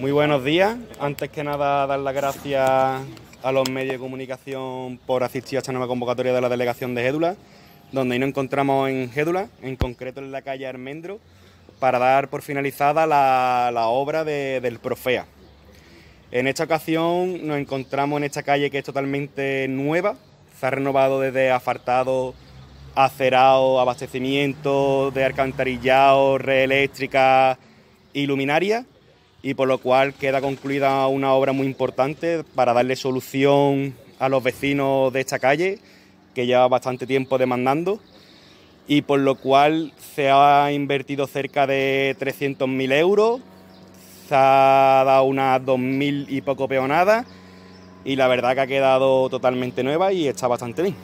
Muy buenos días. Antes que nada, dar las gracias a los medios de comunicación por asistir a esta nueva convocatoria de la delegación de Gédula, donde hoy nos encontramos en Gédula, en concreto en la calle Armendro, para dar por finalizada la, obra del Profea. En esta ocasión nos encontramos en esta calle que es totalmente nueva, se ha renovado desde asfaltado, acerado, abastecimiento de alcantarillado, red eléctrica y luminaria y por lo cual queda concluida una obra muy importante para darle solución a los vecinos de esta calle que lleva bastante tiempo demandando y por lo cual se ha invertido cerca de 300.000 euros, se ha dado unas 2.000 y poco peonadas y la verdad que ha quedado totalmente nueva y está bastante bien.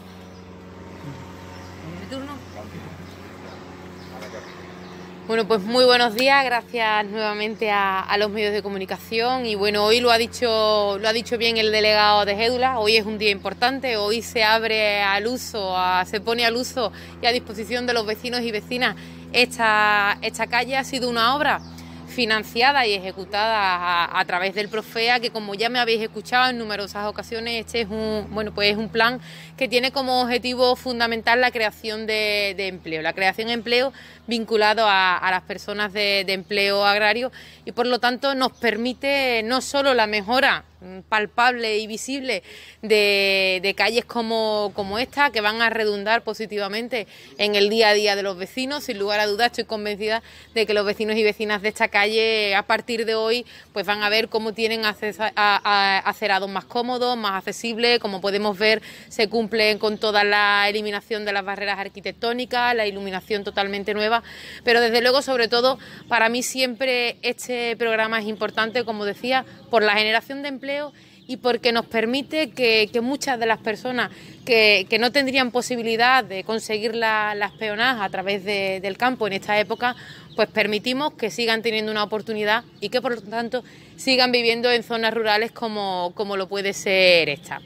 Bueno, pues muy buenos días, gracias nuevamente a, los medios de comunicación. Y bueno, hoy lo ha dicho lo ha dicho bien el delegado de Gédula, hoy es un día importante, hoy se abre al uso, se pone al uso y a disposición de los vecinos y vecinas esta, calle, ha sido una obra financiada y ejecutada a, través del Profea, que como ya me habéis escuchado en numerosas ocasiones, este es un, bueno, pues es un plan que tiene como objetivo fundamental la creación de, empleo, la creación de empleo vinculado a, las personas de, de empleo agrario y por lo tanto nos permite no solo la mejora palpable y visible de, calles como, como, esta que van a redundar positivamente en el día a día de los vecinos. Sin lugar a dudas estoy convencida de que los vecinos y vecinas de esta calle a partir de hoy pues van a ver cómo tienen acerados más cómodos, más accesibles, como podemos ver se cumplen con toda la eliminación de las barreras arquitectónicas, la iluminación totalmente nueva, pero desde luego sobre todo para mí siempre este programa es importante, como decía, por la generación de empleo y porque nos permite que, muchas de las personas que, no tendrían posibilidad de conseguir las peonadas a través del campo en esta época, pues permitimos que sigan teniendo una oportunidad y que por lo tanto sigan viviendo en zonas rurales como lo puede ser esta.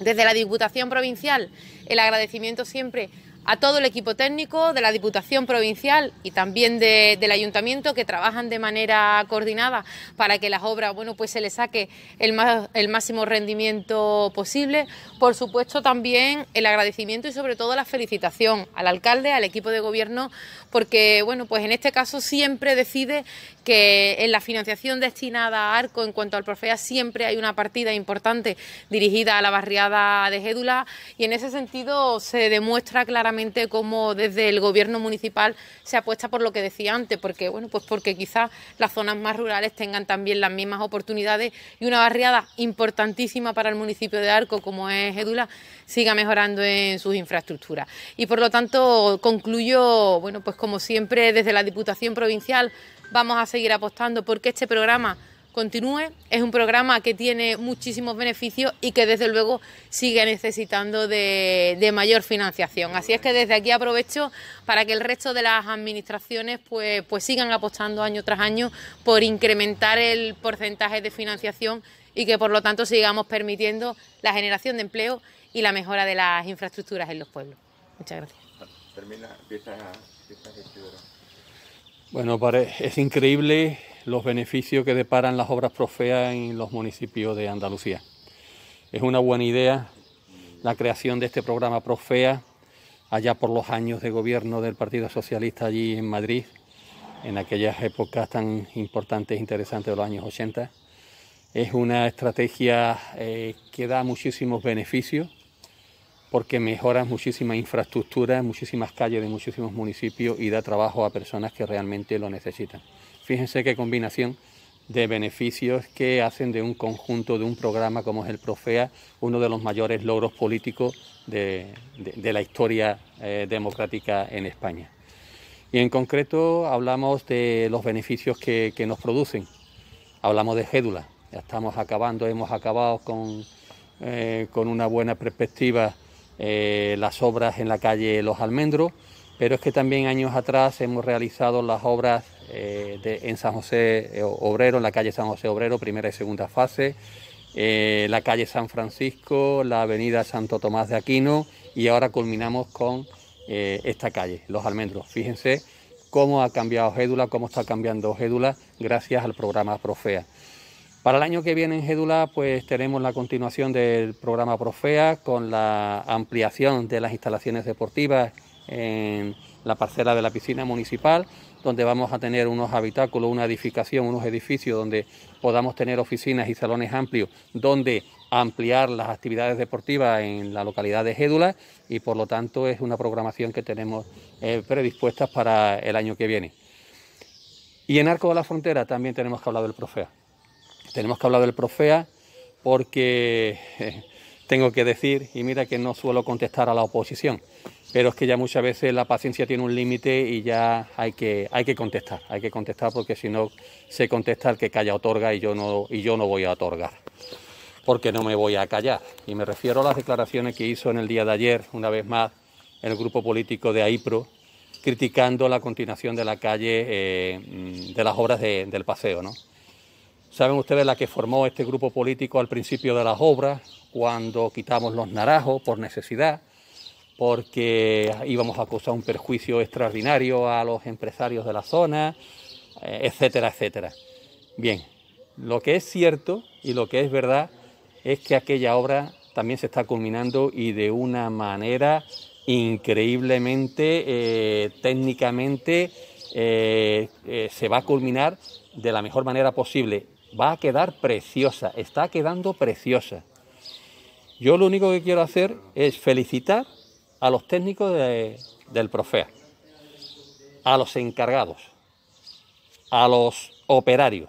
Desde la Diputación Provincial, el agradecimiento siempre a todo el equipo técnico de la Diputación Provincial y también del Ayuntamiento que trabajan de manera coordinada para que las obras bueno, pues se les saque el, el máximo rendimiento posible. Por supuesto también el agradecimiento y sobre todo la felicitación al alcalde, al equipo de gobierno, porque bueno, pues en este caso siempre decide que en la financiación destinada a Arco en cuanto al Profea siempre hay una partida importante dirigida a la barriada de Gédula y en ese sentido se demuestra claramente cómo desde el gobierno municipal se apuesta por lo que decía antes, porque bueno, pues porque quizás las zonas más rurales tengan también las mismas oportunidades y una barriada importantísima para el municipio de Arco como es Gédula siga mejorando en sus infraestructuras. Y por lo tanto concluyo, bueno, pues como siempre desde la Diputación Provincial vamos a seguir apostando porque este programa continúe. Es un programa que tiene muchísimos beneficios y que desde luego sigue necesitando de, mayor financiación. Así es que desde aquí aprovecho para que el resto de las administraciones pues, pues sigan apostando año tras año por incrementar el porcentaje de financiación y que por lo tanto sigamos permitiendo la generación de empleo y la mejora de las infraestructuras en los pueblos. Muchas gracias. Bueno, es increíble los beneficios que deparan las obras Profea en los municipios de Andalucía. Es una buena idea la creación de este programa Profea allá por los años de gobierno del Partido Socialista allí en Madrid, en aquellas épocas tan importantes e interesantes de los años 80. Es una estrategia eh, que da muchísimos beneficios porque mejora muchísimas infraestructuras, muchísimas calles de muchísimos municipios y da trabajo a personas que realmente lo necesitan. Fíjense qué combinación de beneficios que hacen de un conjunto, de un programa como es el Profea, uno de los mayores logros políticos de, la historia eh, democrática en España. Y en concreto hablamos de los beneficios que, nos producen. Hablamos de Gédula, ya estamos acabando, hemos acabado con, eh, con una buena perspectiva eh, las obras en la calle Los Almendros, pero es que también años atrás hemos realizado las obras eh, en San José eh, Obrero, en la calle San José Obrero, primera y segunda fase, la calle San Francisco, la avenida Santo Tomás de Aquino y ahora culminamos con esta calle, Los Almendros. Fíjense cómo ha cambiado Gédula, cómo está cambiando Gédula gracias al programa Profea. Para el año que viene en Gédula, pues tenemos la continuación del programa Profea con la ampliación de las instalaciones deportivas en la parcela de la piscina municipal, donde vamos a tener unos habitáculos, una edificación, unos edificios donde podamos tener oficinas y salones amplios, donde ampliar las actividades deportivas en la localidad de Gédula y por lo tanto es una programación que tenemos eh, para el año que viene. Y en Arco de la Frontera también tenemos que hablar del Profea. Tenemos que hablar del Profea porque eh, tengo que decir, y mira que no suelo contestar a la oposición, pero es que ya muchas veces la paciencia tiene un límite y ya hay que, hay que contestar, hay que contestar porque si no se contesta el que calla otorga y yo no, y yo no voy a otorgar, porque no me voy a callar. Y me refiero a las declaraciones que hizo en el día de ayer, una vez más, el grupo político de AIPRO, criticando la continuación de la calle eh, de las obras del paseo, ¿no? Saben ustedes la que formó este grupo político al principio de las obras, cuando quitamos los naranjos por necesidad, porque íbamos a causar un perjuicio extraordinario a los empresarios de la zona, eh, etcétera, etcétera. Bien, lo que es cierto y lo que es verdad es que aquella obra también se está culminando y de una manera increíblemente, eh, técnicamente, eh, se va a culminar de la mejor manera posible va a quedar preciosa, está quedando preciosa. Yo lo único que quiero hacer es felicitar a los técnicos del Profea, a los encargados, a los operarios,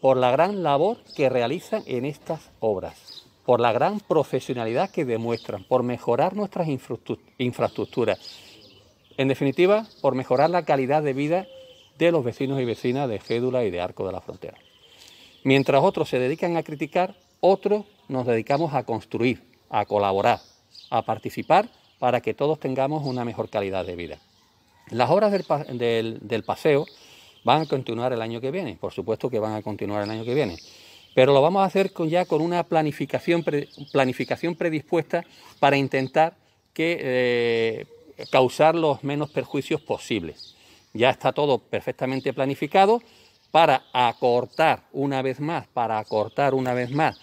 por la gran labor que realizan en estas obras, por la gran profesionalidad que demuestran, por mejorar nuestras infraestructuras, en definitiva, por mejorar la calidad de vida de los vecinos y vecinas de Fédula y de Arco de la Frontera. Mientras otros se dedican a criticar, otros nos dedicamos a construir, a colaborar, a participar para que todos tengamos una mejor calidad de vida. Las obras del, paseo van a continuar el año que viene, por supuesto que van a continuar el año que viene, pero lo vamos a hacer ya con una planificación, planificación predispuesta para intentar que, eh, causar los menos perjuicios posibles. Ya está todo perfectamente planificado, para acortar una vez más, para acortar una vez más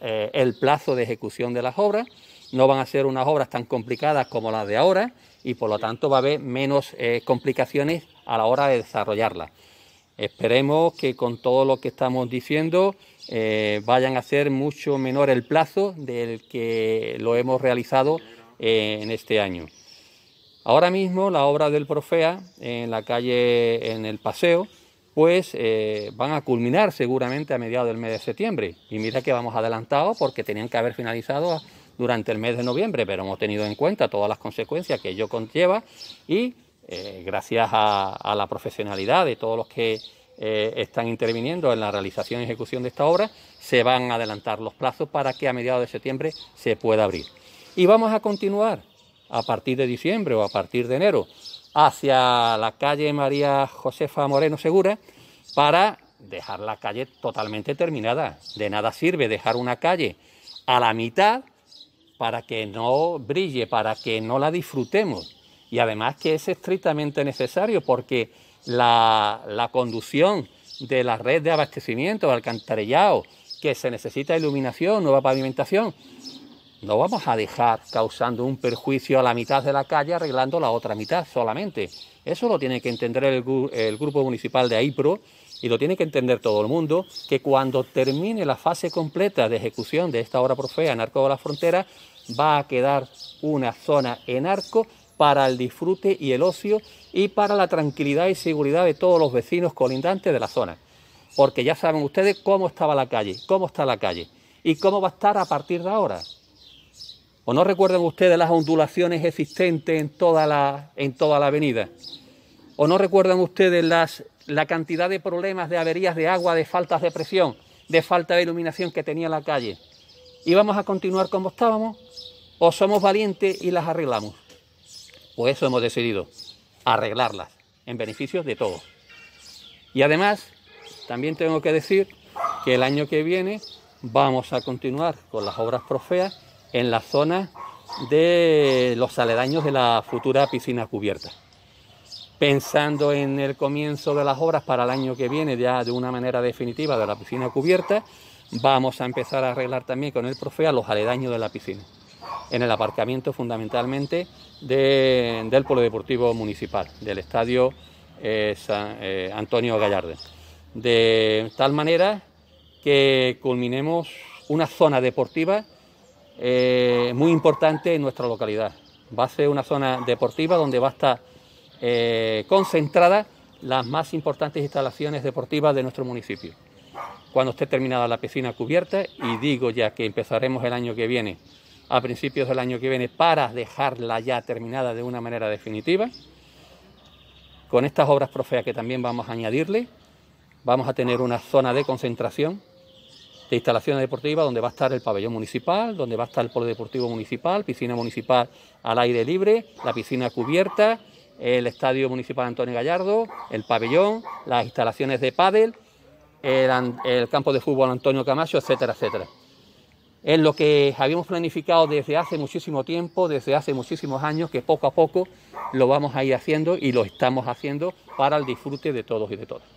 eh, el plazo de ejecución de las obras. No van a ser unas obras tan complicadas como las de ahora y por lo tanto va a haber menos eh, complicaciones a la hora de desarrollarlas. Esperemos que con todo lo que estamos diciendo eh, vayan a ser mucho menor el plazo del que lo hemos realizado en este año. Ahora mismo la obra del Profea en la calle, en el paseo, pues eh, van a culminar seguramente a mediados del mes de septiembre. Y mira que vamos adelantados porque tenían que haber finalizado durante el mes de noviembre, pero hemos tenido en cuenta todas las consecuencias que ello conlleva y eh, gracias a, la profesionalidad de todos los que eh, están interviniendo en la realización y ejecución de esta obra, se van a adelantar los plazos para que a mediados de septiembre se pueda abrir. Y vamos a continuar a partir de diciembre o a partir de enero hacia la calle María Josefa Moreno Segura para dejar la calle totalmente terminada. De nada sirve dejar una calle a la mitad para que no brille, para que no la disfrutemos. Y además que es estrictamente necesario porque la, la conducción de la red de abastecimiento, alcantarillado, que se necesita iluminación, nueva pavimentación, no vamos a dejar causando un perjuicio a la mitad de la calle arreglando la otra mitad solamente. Eso lo tiene que entender el, grupo municipal de AIPRO y lo tiene que entender todo el mundo, que cuando termine la fase completa de ejecución de esta obra profea en Arco de la Frontera, va a quedar una zona en arco para el disfrute y el ocio y para la tranquilidad y seguridad de todos los vecinos colindantes de la zona. Porque ya saben ustedes cómo estaba la calle, cómo está la calle y cómo va a estar a partir de ahora. ¿O no recuerdan ustedes las ondulaciones existentes en toda la, en toda la avenida? ¿O no recuerdan ustedes las, la cantidad de problemas de averías de agua, de faltas de presión, de falta de iluminación que tenía la calle? ¿Y vamos a continuar como estábamos? ¿O somos valientes y las arreglamos? Pues eso hemos decidido, arreglarlas, en beneficio de todos. Y además, también tengo que decir que el año que viene vamos a continuar con las obras profeas en la zona de los aledaños de la futura piscina cubierta. pensando en el comienzo de las obras para el año que viene, ya de una manera definitiva, de la piscina cubierta, vamos a empezar a arreglar también con el Profea los aledaños de la piscina, en el aparcamiento fundamentalmente del Polideportivo Municipal, del Estadio eh, eh, Antonio Gallardo. De tal manera que culminemos una zona deportiva eh, muy importante en nuestra localidad. Va a ser una zona deportiva donde va a estar eh, concentrada las más importantes instalaciones deportivas de nuestro municipio. Cuando esté terminada la piscina cubierta, y digo ya que empezaremos el año que viene, a principios del año que viene, para dejarla ya terminada de una manera definitiva, con estas obras profeas que también vamos a añadirle, vamos a tener una zona de concentración de instalaciones deportivas donde va a estar el pabellón municipal, donde va a estar el polideportivo municipal, piscina municipal al aire libre, la piscina cubierta, el Estadio Municipal Antonio Gallardo, el pabellón, las instalaciones de pádel, el, campo de fútbol Antonio Camacho, etcétera, etcétera. Es lo que habíamos planificado desde hace muchísimo tiempo, desde hace muchísimos años, que poco a poco lo vamos a ir haciendo y lo estamos haciendo para el disfrute de todos y de todas.